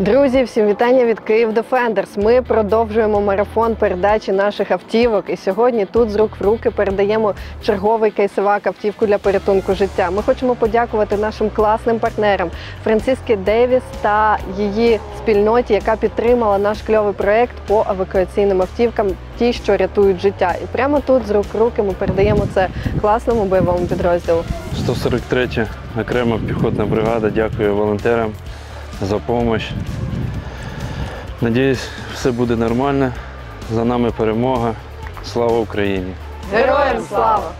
Друзі, всім вітання від Київ Defenders. Ми продовжуємо марафон передачі наших автівок. І сьогодні тут з рук в руки передаємо черговий кейсивак автівку для порятунку життя. Ми хочемо подякувати нашим класним партнерам Францискі Девіс та її спільноті, яка підтримала наш кльовий проект по евакуаційним автівкам, ті, що рятують життя. І прямо тут з рук в руки ми передаємо це класному бойовому підрозділу. 143 окрема піхотна бригада. Дякую волонтерам за помощь. Надіюсь, все буде нормально. За нами перемога. Слава Україні! Героям слава!